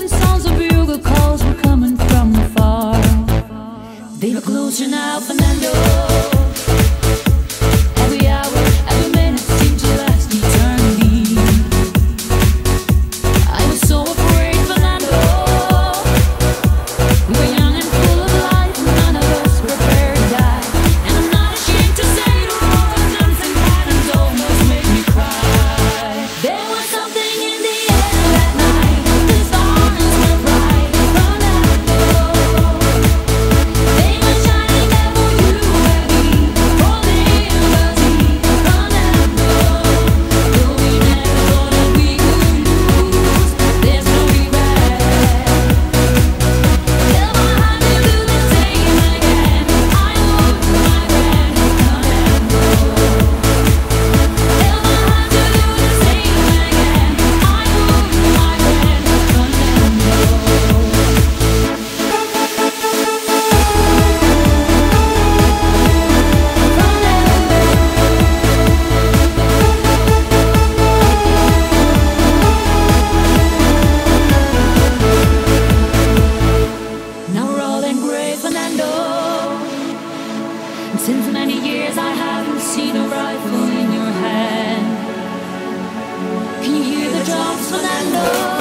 And sounds of bugle calls were coming from afar. They were closing out Fernando. years I haven't seen a rifle in your hand. Can you hear the drums Fernando?